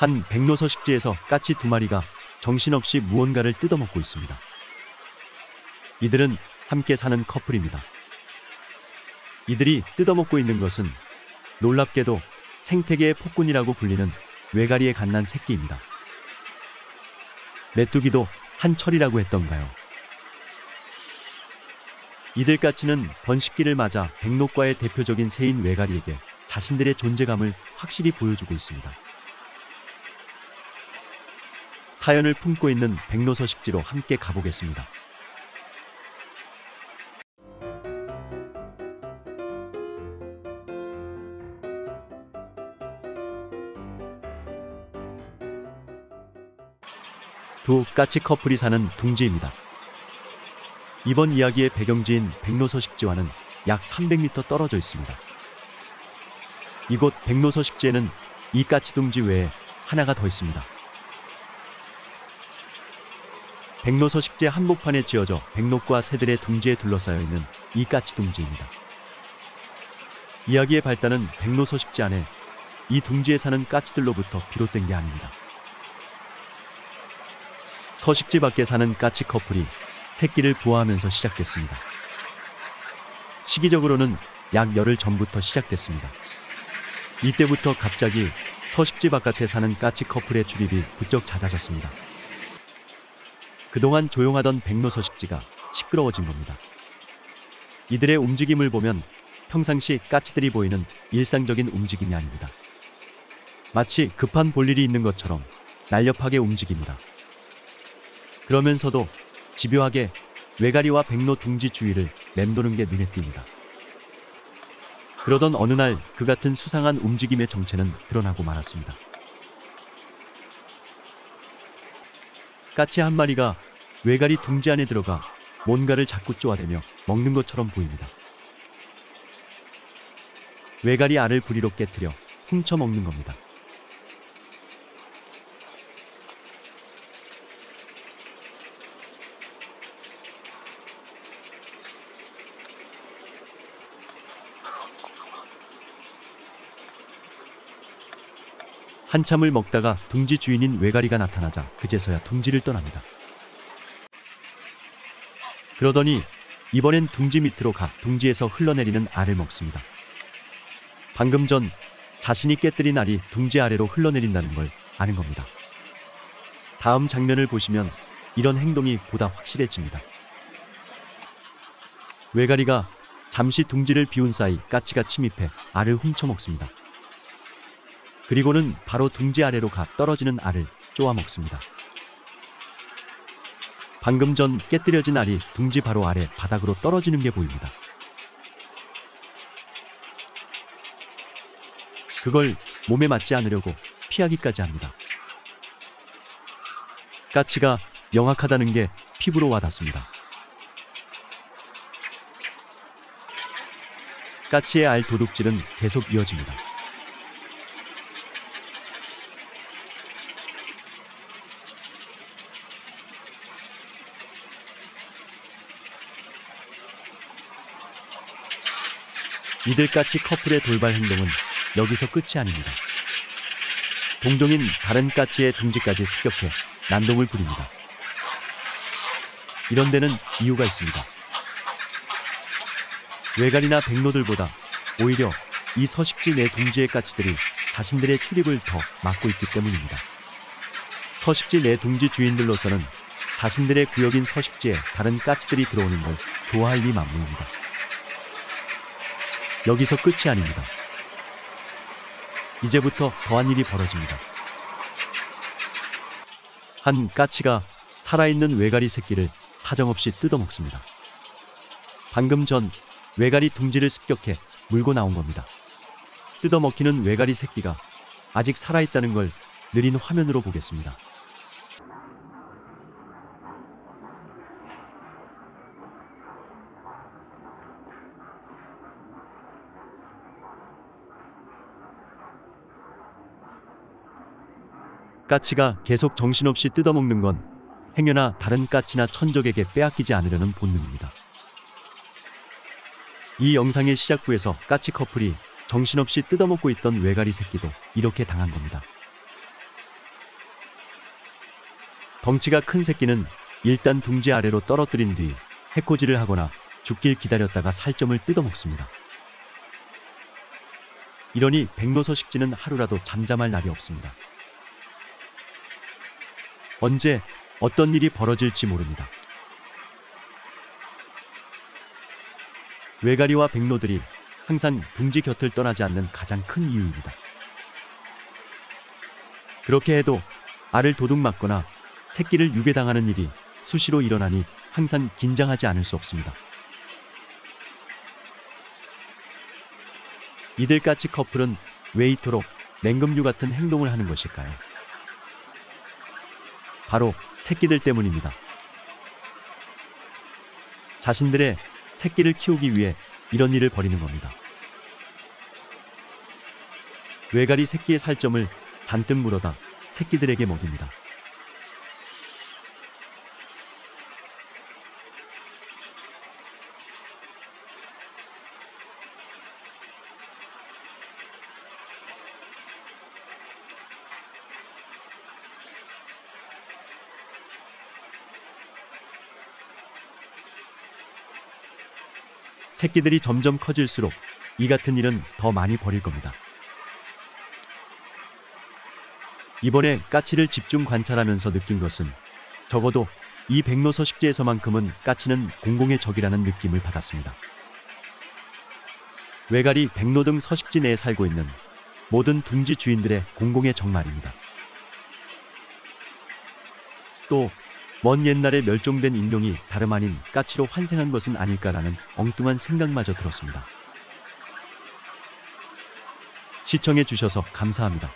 한 백로서 식지에서 까치 두 마리가 정신없이 무언가를 뜯어먹고 있습니다. 이들은 함께 사는 커플입니다. 이들이 뜯어먹고 있는 것은 놀랍게도 생태계의 폭군이라고 불리는 외가리의 갓난 새끼입니다. 메뚜기도 한 철이라고 했던가요? 이들 까치는 번식기를 맞아 백록과의 대표적인 새인 외가리에게 자신들의 존재감을 확실히 보여주고 있습니다. 사연을 품고 있는 백로서식지로 함께 가보겠습니다. 두 까치 커플이 사는 둥지입니다. 이번 이야기의 배경지인 백로서식지와는 약 300m 떨어져 있습니다. 이곳 백로서식지에는 이 까치둥지 외에 하나가 더 있습니다. 백로 서식지 한복판에 지어져 백록과 새들의 둥지에 둘러싸여 있는 이 까치 둥지입니다. 이야기의 발단은 백로 서식지 안에 이 둥지에 사는 까치들로부터 비롯된 게 아닙니다. 서식지 밖에 사는 까치 커플이 새끼를 부화하면서 시작됐습니다. 시기적으로는 약 열흘 전부터 시작됐습니다. 이때부터 갑자기 서식지 바깥에 사는 까치 커플의 출입이 부쩍 잦아졌습니다. 그동안 조용하던 백로 서식지가 시끄러워진 겁니다. 이들의 움직임을 보면 평상시 까치들이 보이는 일상적인 움직임이 아닙니다. 마치 급한 볼일이 있는 것처럼 날렵하게 움직입니다. 그러면서도 집요하게 외가리와 백로 둥지 주위를 맴도는 게 눈에 띕니다. 그러던 어느 날 그 같은 수상한 움직임의 정체는 드러나고 말았습니다. 까치 한 마리가 외가리 둥지 안에 들어가 뭔가를 자꾸 쪼아대며 먹는 것처럼 보입니다. 외가리 알을 부리로 깨뜨려 훔쳐 먹는 겁니다. 한참을 먹다가 둥지 주인인 외가리가 나타나자 그제서야 둥지를 떠납니다. 그러더니 이번엔 둥지 밑으로 가 둥지에서 흘러내리는 알을 먹습니다. 방금 전 자신이 깨뜨린 알이 둥지 아래로 흘러내린다는 걸 아는 겁니다. 다음 장면을 보시면 이런 행동이 보다 확실해집니다. 외가리가 잠시 둥지를 비운 사이 까치가 침입해 알을 훔쳐 먹습니다. 그리고는 바로 둥지 아래로 가 떨어지는 알을 쪼아 먹습니다. 방금 전 깨뜨려진 알이 둥지 바로 아래 바닥으로 떨어지는 게 보입니다. 그걸 몸에 맞지 않으려고 피하기까지 합니다. 까치가 영악하다는 게 피부로 와닿습니다. 까치의 알 도둑질은 계속 이어집니다. 이들까치 커플의 돌발 행동은 여기서 끝이 아닙니다. 동종인 다른 까치의 둥지까지 습격해 난동을 부립니다. 이런 데는 이유가 있습니다. 외갈이나 백로들보다 오히려 이 서식지 내 둥지의 까치들이 자신들의 출입을 더 막고 있기 때문입니다. 서식지 내 둥지 주인들로서는 자신들의 구역인 서식지에 다른 까치들이 들어오는 걸 좋아할 리 만무입니다. 여기서 끝이 아닙니다. 이제부터 더한 일이 벌어집니다. 한 까치가 살아있는 외가리 새끼를 사정없이 뜯어먹습니다. 방금 전 외가리 둥지를 습격해 물고 나온 겁니다. 뜯어먹히는 외가리 새끼가 아직 살아있다는 걸 느린 화면으로 보겠습니다. 까치가 계속 정신없이 뜯어먹는 건 행여나 다른 까치나 천적에게 빼앗기지 않으려는 본능입니다. 이 영상의 시작부에서 까치 커플이 정신없이 뜯어먹고 있던 외가리 새끼도 이렇게 당한 겁니다. 덩치가 큰 새끼는 일단 둥지 아래로 떨어뜨린 뒤 해코지를 하거나 죽길 기다렸다가 살점을 뜯어먹습니다. 이러니 백로서식지는 하루라도 잠잠할 날이 없습니다. 언제 어떤 일이 벌어질지 모릅니다. 외가리와 백로들이 항상 둥지 곁을 떠나지 않는 가장 큰 이유입니다. 그렇게 해도 알을 도둑 맞거나 새끼를 유괴당하는 일이 수시로 일어나니 항상 긴장하지 않을 수 없습니다. 이들까치 커플은 왜 이토록 맹금류 같은 행동을 하는 것일까요? 바로 새끼들 때문입니다. 자신들의 새끼를 키우기 위해 이런 일을 벌이는 겁니다. 외가리 새끼의 살점을 잔뜩 물어다 새끼들에게 먹입니다. 새끼들이 점점 커질수록 이 같은 일은 더 많이 벌일 겁니다. 이번에 까치를 집중 관찰하면서 느낀 것은 적어도 이 백로 서 식지에서만큼은 까치는 공공의 적이라는 느낌을 받았습니다. 외가리 백로 등 서식지 내에 살고 있는 모든 둥지 주인들의 공공의 적 말입니다. 또 먼 옛날에 멸종된 인종이 다름 아닌 까치로 환생한 것은 아닐까라는 엉뚱한 생각마저 들었습니다. 시청해 주셔서 감사합니다.